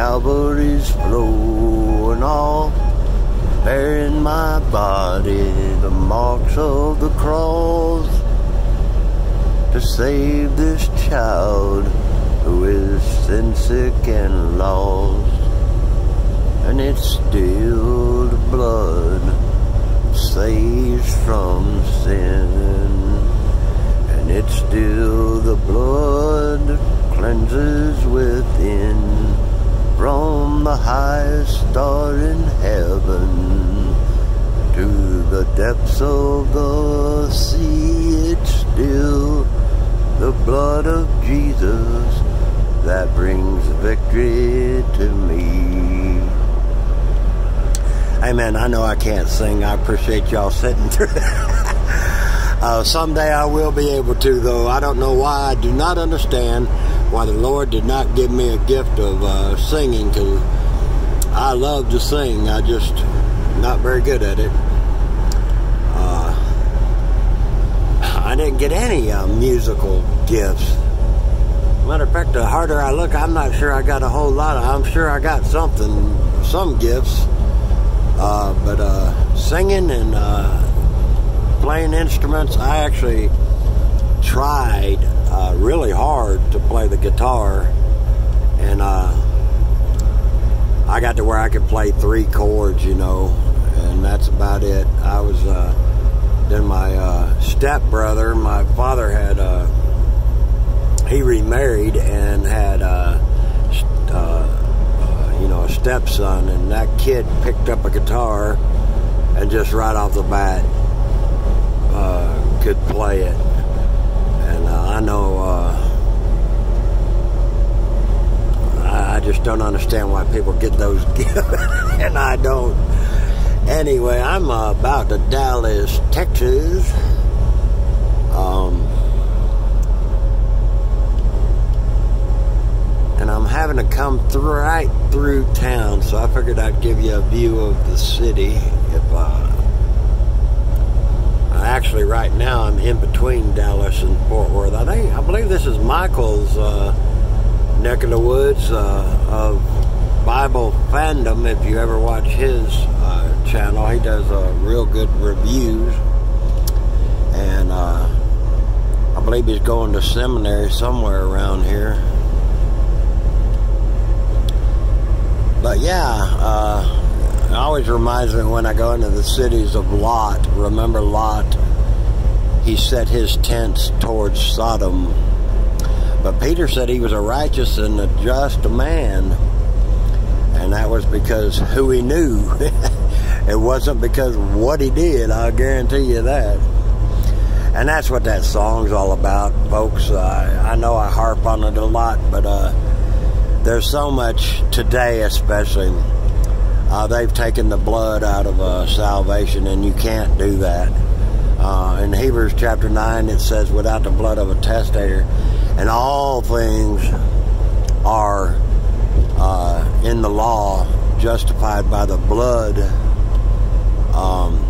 Calvary's flow and all bear in my body the marks of the cross to save this child who is sin sick and lost. And it's still the blood saves from sin. And it's still the blood cleanses within from the highest star in heaven to the depths of the sea. It's still the blood of Jesus that brings victory to me. Amen. I know I can't sing. I appreciate y'all sitting through uh, someday I will be able to, though. I don't know why. I do not understand why the Lord did not give me a gift of uh, singing because I love to sing. I just not very good at it. Uh, I didn't get any uh, musical gifts. Matter of fact, the harder I look, I'm not sure I got a whole lot. Of, I'm sure I got something, some gifts, uh, but uh, singing and uh, playing instruments, I actually tried uh, really hard to play the guitar, and uh, I got to where I could play three chords, you know, and that's about it. I was uh, then my uh, step brother, my father had uh, he remarried and had uh, uh, you know a stepson, and that kid picked up a guitar and just right off the bat uh, could play it. And uh, I know uh, I, I just don't people get those and I don't. Anyway, I'm about to Dallas, Texas. Um, and I'm having to come th- right through town, so I figured I'd give you a view of the city. If uh, actually right now I'm in between Dallas and Fort Worth. I think I believe this is Michael's uh, neck of the woods uh, of Bible fandom. If you ever watch his uh, channel, he does uh, real good reviews, and uh, I believe he's going to seminary somewhere around here. But yeah, uh, it always reminds me when I go into the cities of Lot. Remember Lot? He set his tents towards Sodom. But Peter said he was a righteous and a just man. And that was because who he knew. it wasn't because what he did, I'll guarantee you that. And that's what that song's all about, folks. I, I know I harp on it a lot, but uh, there's so much today, especially. Uh, they've taken the blood out of uh, salvation, and you can't do that. Uh, in Hebrews chapter 9, it says, without the blood of a testator, and all things are uh, in the law justified by the blood. Um,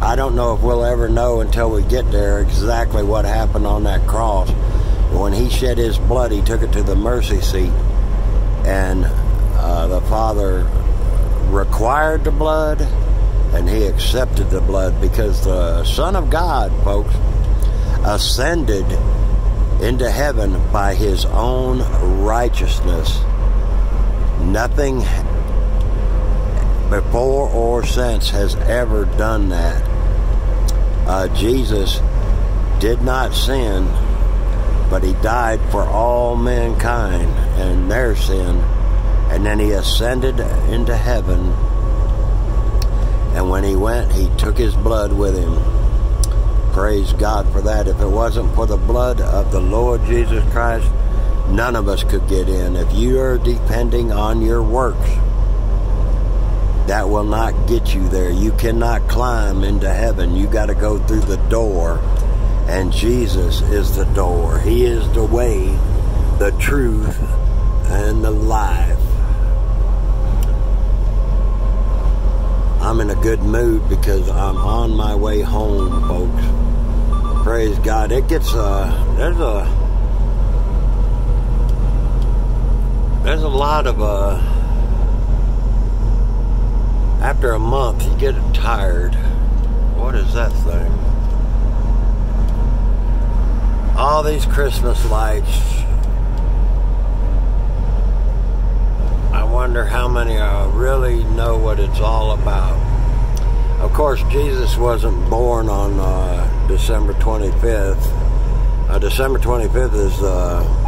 I don't know if we'll ever know until we get there exactly what happened on that cross. When he shed his blood, he took it to the mercy seat, and uh, the Father required the blood and he accepted the blood because the Son of God, folks, ascended into heaven by his own righteousness. Nothing before or since has ever done that. Uh, Jesus did not sin, but he died for all mankind and their sin and then he ascended into heaven. And when he went, he took his blood with him. Praise God for that. If it wasn't for the blood of the Lord Jesus Christ, none of us could get in. If you are depending on your works, that will not get you there. You cannot climb into heaven. You got to go through the door, and Jesus is the door. He is the way, the truth, and the life. I'm in a good mood because I'm on my way home, folks. Praise God. It gets uh there's a there's a lot of uh after a month you get tired. What is that thing? All these Christmas lights I wonder how many uh, really know what it's all about. Of course, Jesus wasn't born on uh, December 25th. Uh, December 25th is uh,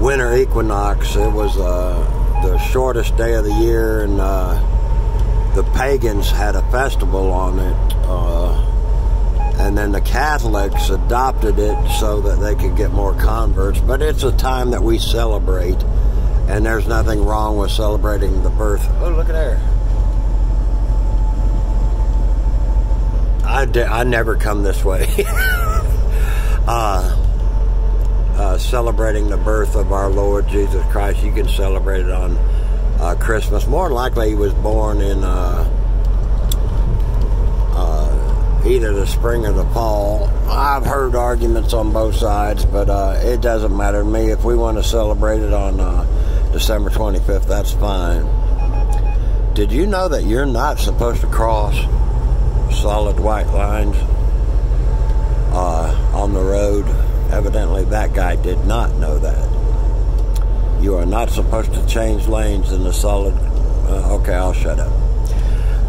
winter equinox. It was uh, the shortest day of the year, and uh, the pagans had a festival on it. and then the Catholics adopted it so that they could get more converts. But it's a time that we celebrate and there's nothing wrong with celebrating the birth. Oh, look at there. I, I never come this way. uh, uh, celebrating the birth of our Lord Jesus Christ. You can celebrate it on uh, Christmas. More likely, he was born in uh, uh, either the spring or the fall. I've heard arguments on both sides, but uh, it doesn't matter to me. If we want to celebrate it on December 25th, that's fine. Did you know that you're not supposed to cross solid white lines uh, on the road? Evidently, that guy did not know that. You are not supposed to change lanes in the solid. Uh, okay, I'll shut up.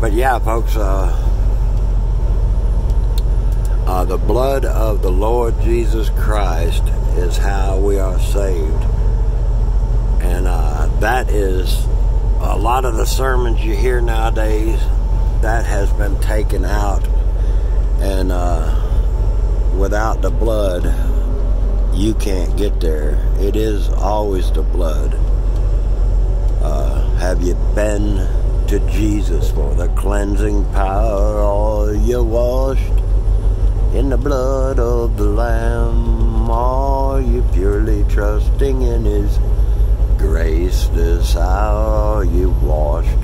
But yeah, folks, uh, uh, the blood of the Lord Jesus Christ is how we are saved. And uh, that is a lot of the sermons you hear nowadays, that has been taken out. And uh, without the blood, you can't get there. It is always the blood. Uh, have you been to Jesus for the cleansing power? Are you washed in the blood of the Lamb? Are you purely trusting in His grace is how you washed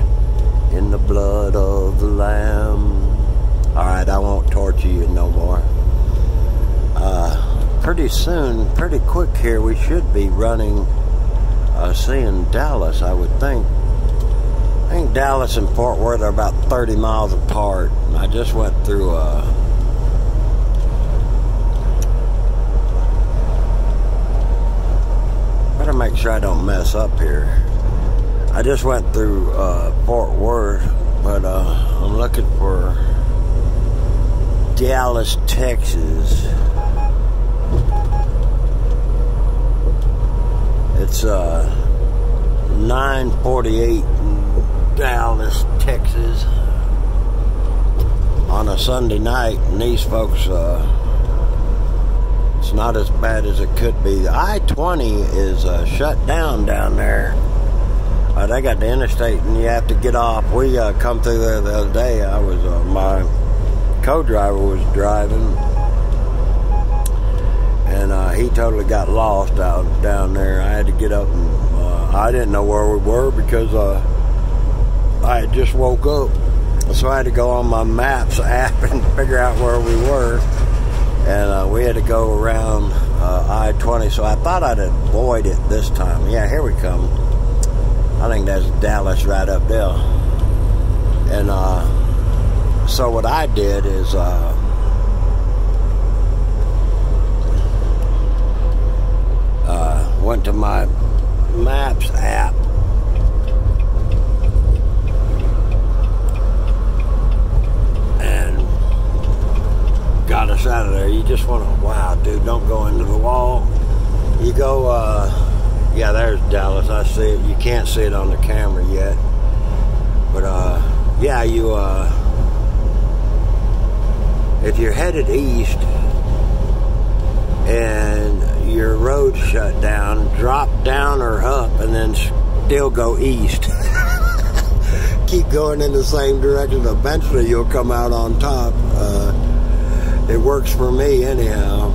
in the blood of the Lamb. Alright, I won't torture you no more. Uh, pretty soon, pretty quick here, we should be running, uh, seeing Dallas, I would think. I think Dallas and Fort Worth are about 30 miles apart. I just went through a uh, Better make sure I don't mess up here. I just went through uh, Fort Worth, but uh, I'm looking for Dallas, Texas. It's uh, 948 Dallas, Texas on a Sunday night, and these folks uh, it's not as bad as it could be. I 20 is uh, shut down down there. Uh, they got the interstate and you have to get off. We uh, come through there the other day. I was, uh, my co driver was driving and uh, he totally got lost out down there. I had to get up and uh, I didn't know where we were because I had just woke up. So I had to go on my maps app and figure out where we were and uh, we had to go around uh, I-20. So I thought I'd avoid it this time. Yeah, here we come. I think that's Dallas right up there. And uh, so what I did is uh, uh, went to my Maps app and got us out of there. You just want to, wow, dude, don't go into the wall. You go, uh, yeah, there's Dallas. I see it. You can't see it on the camera yet. But, uh, yeah, you, uh, if you're headed east and your road shut down, drop down or up and then still go east. Keep going in the same direction. Eventually, you'll come out on top. Uh, it works for me anyhow.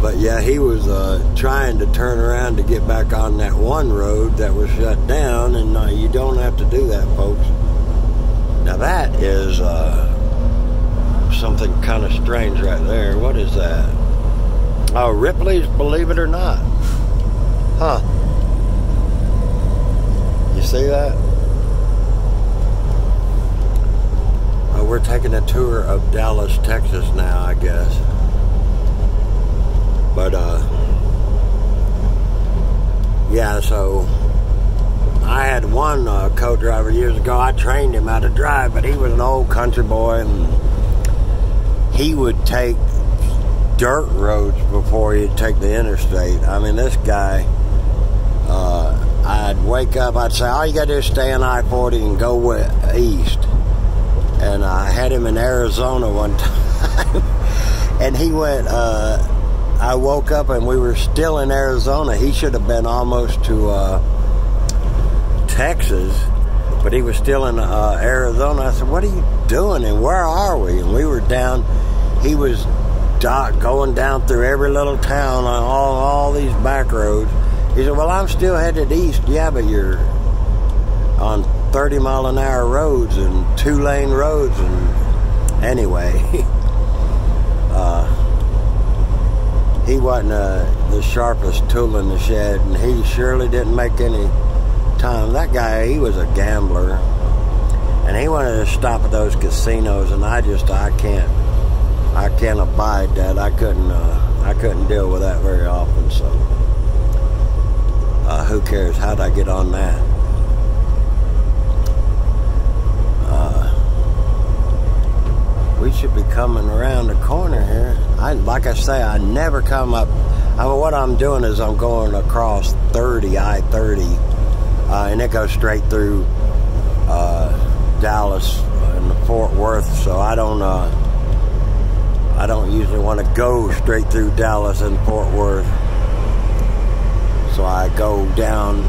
But yeah, he was uh, trying to turn around to get back on that one road that was shut down, and uh, you don't have to do that, folks. Now that is uh, something kind of strange right there. What is that? Oh, Ripley's Believe It or Not. Huh. You see that? We're taking a tour of Dallas, Texas now, I guess. But, uh, yeah, so I had one uh, co-driver years ago. I trained him how to drive, but he was an old country boy, and he would take dirt roads before he'd take the interstate. I mean, this guy, uh, I'd wake up, I'd say, all you got to do is stay on I-40 and go east. And I had him in Arizona one time, and he went, uh, I woke up and we were still in Arizona. He should have been almost to uh, Texas, but he was still in uh, Arizona. I said, "What are you doing? And where are we?" And we were down. He was doc, going down through every little town on all, all these back roads. He said, Well, I'm still headed east. Yeah, but you're on 30 mile an hour roads and two lane roads. And anyway, uh, he wasn't uh, the sharpest tool in the shed, and he surely didn't make any time. That guy, he was a gambler, and he wanted to stop at those casinos, and I just, I can't I can't abide that. I couldn't uh, I couldn't deal with that very often. So uh, who cares? How'd I get on that? Uh, we should be coming around the corner here. I like I say, I never come up. I mean, what I'm doing is I'm going across 30 I-30, uh, and it goes straight through uh, Dallas and Fort Worth. So I don't. I don't usually want to go straight through Dallas and Fort Worth. So I go down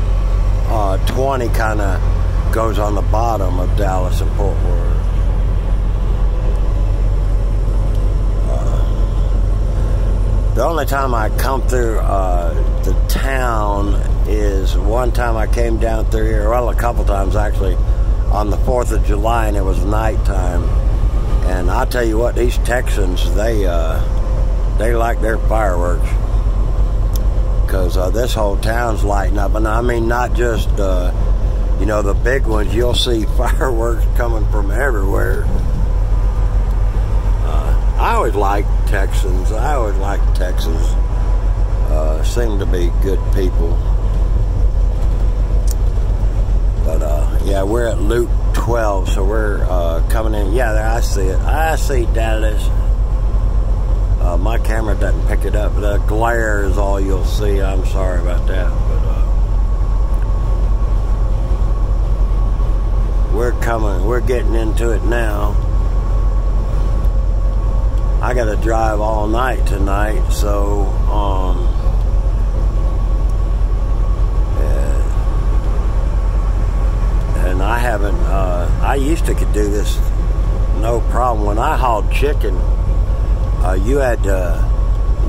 uh, 20 kind of goes on the bottom of Dallas and Fort Worth. Uh, the only time I come through uh, the town is one time I came down through here, well, a couple times actually, on the 4th of July, and it was nighttime and I tell you what, these Texans, they uh, they like their fireworks because uh, this whole town's lighting up, and I mean not just uh, you know the big ones. You'll see fireworks coming from everywhere. Uh, I always like Texans. I always like Texans. Uh, seem to be good people. But uh, yeah, we're at Loop 12, so we're uh, coming in. Yeah, there I see it. I see Dallas. Uh, my camera doesn't pick it up. The glare is all you'll see. I'm sorry about that, but uh, we're coming. We're getting into it now. I got to drive all night tonight, so um, and I haven't. Uh, I used to could do this no problem. When I hauled chicken, uh, you had to,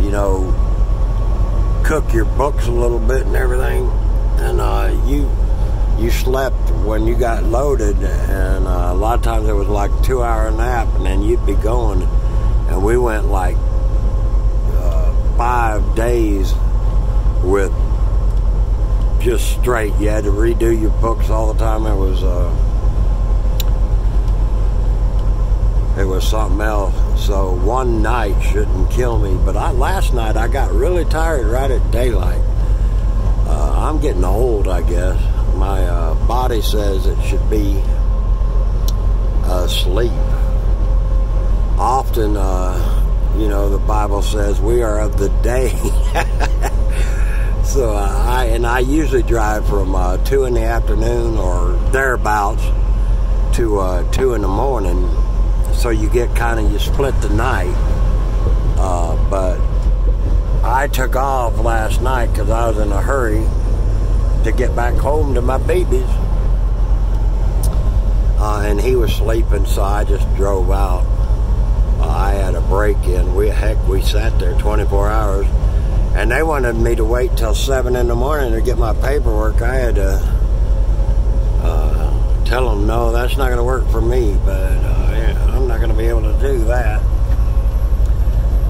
you know, cook your books a little bit and everything, and uh, you you slept when you got loaded, and uh, a lot of times it was like two hour nap, and then you'd be going, and we went like uh, five days with just straight. You had to redo your books all the time. It was uh, it was something else. So one night shouldn't kill me. But I last night I got really tired right at daylight. Uh, I'm getting old, I guess. My uh, body says it should be asleep. Often, uh, you know, the Bible says we are of the day. So uh, I and I usually drive from uh, two in the afternoon or thereabouts to uh, two in the morning. So you get kind of you split the night. Uh, but I took off last night because I was in a hurry to get back home to my babies. And he was sleeping, so I just drove out. Uh, I had a break in. We heck, we sat there 24 hours, and they wanted me to wait till seven in the morning to get my paperwork. I had to uh, tell them, no, that's not going to work for me. But uh, I'm not going to be able to do that.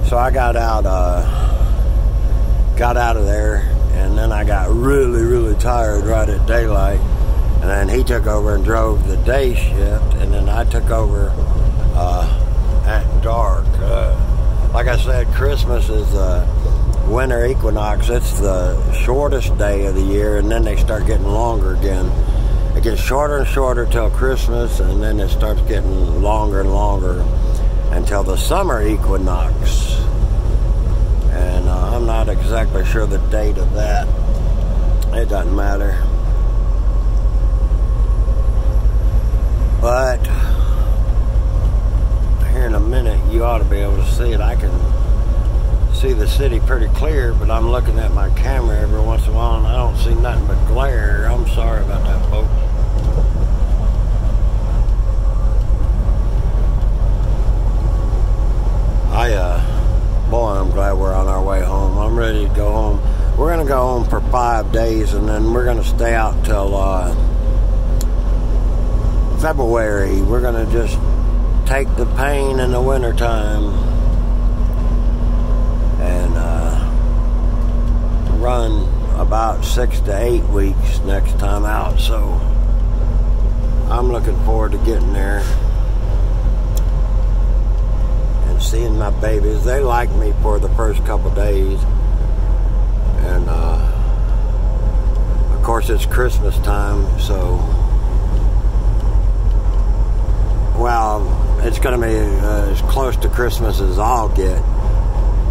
So I got out. Uh, got out of there, and then I got really, really tired right at daylight. And then he took over and drove the day shift, and then I took over uh, at dark. Uh, like I said, Christmas is winter equinox. It's the shortest day of the year, and then they start getting longer again. It gets shorter and shorter till Christmas, and then it starts getting longer and longer until the summer equinox. And uh, I'm not exactly sure the date of that. It doesn't matter. But here in a minute, you ought to be able to see it. I can see the city pretty clear, but I'm looking at my camera every once in a while and I don't see nothing but glare. I'm sorry about that, folks. I, uh, boy, I'm glad we're on our way home. I'm ready to go home. We're going to go home for five days and then we're going to stay out till, uh, February. We're going to just take the pain in the wintertime and uh, run about six to eight weeks next time out. So I'm looking forward to getting there and seeing my babies. They like me for the first couple days. And uh, of course, it's Christmas time, so well, it's going to be uh, as close to Christmas as I'll get.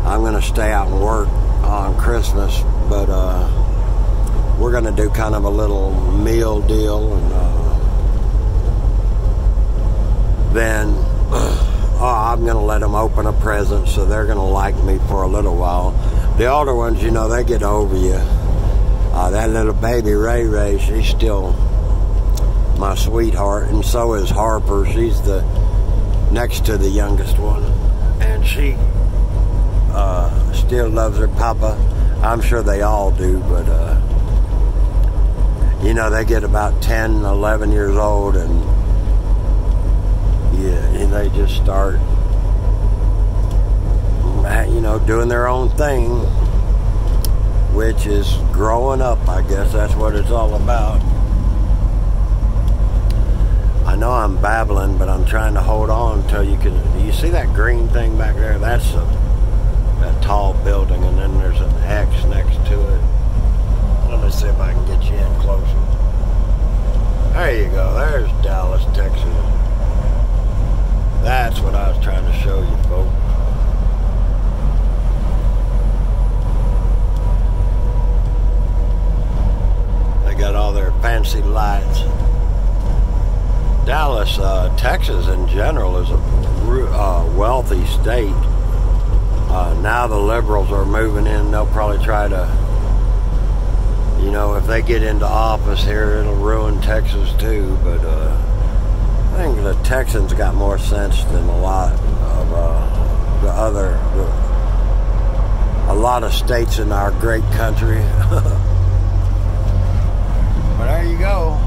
I'm going to stay out and work on Christmas, but uh, we're going to do kind of a little meal deal, and uh, then oh, I'm going to let them open a present, so they're going to like me for a little while. The older ones, you know, they get over you. Uh, that little baby Ray Ray, she's still my sweetheart, and so is Harper. She's the next to the youngest one, and she uh, still loves her papa. I'm sure they all do, but uh, you know they get about 10, 11 years old, and yeah, and they just start, you know, doing their own thing, which is growing up. I guess that's what it's all about. I know I'm babbling, but I'm trying to hold on until you can. Do you see that green thing back there? That's a, that tall building, and then there's an X next to it. Let me see if I can get you in closer. There you go. There's Dallas, Texas. That's what I was trying to show you, folks. They got all their fancy lights. Dallas, uh, Texas in general is a uh, wealthy state. Uh, now the liberals are moving in. They'll probably try to, you know, if they get into office here, it'll ruin Texas too. But uh, I think the Texans got more sense than a lot of uh, the other, the, a lot of states in our great country. but there you go.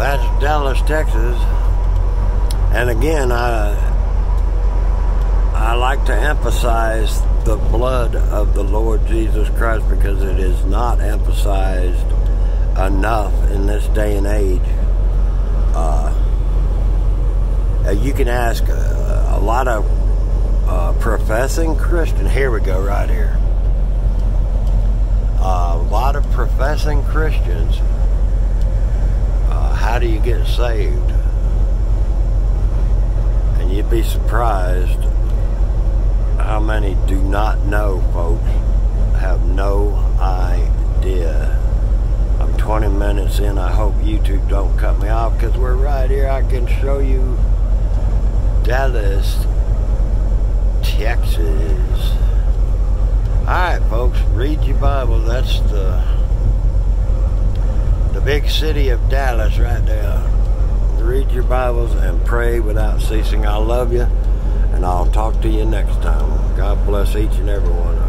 That's Dallas, Texas. And again, I I like to emphasize the blood of the Lord Jesus Christ because it is not emphasized enough in this day and age. Uh, you can ask a, a lot of uh, professing Christian. Here we go, right here. Uh, a lot of professing Christians how do you get saved? And you'd be surprised how many do not know, folks, have no idea. I'm 20 minutes in. I hope YouTube don't cut me off because we're right here. I can show you Dallas, Texas. All right, folks, read your Bible. That's the the big city of Dallas right there. Read your Bibles and pray without ceasing. I love you, and I'll talk to you next time. God bless each and every one.